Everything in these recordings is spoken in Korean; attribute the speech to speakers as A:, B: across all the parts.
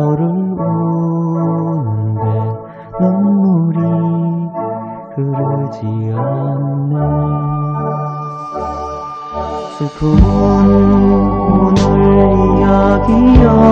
A: 이별을 우는데 눈물이 흐르지 않네. 슬픈 오늘 이야기야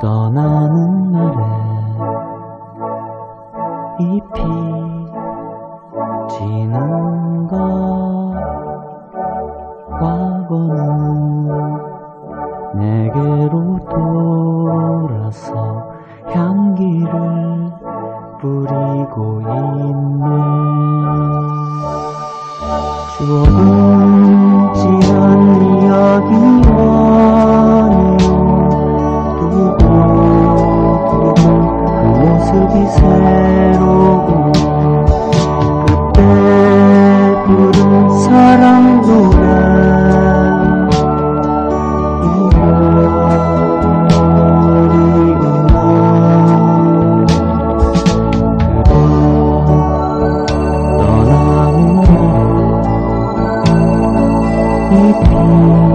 A: 떠나는 날에 잎이 지는 것 과거는 내게로 돌아서 향기를 뿌리고 있네. 추억은 一步